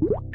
You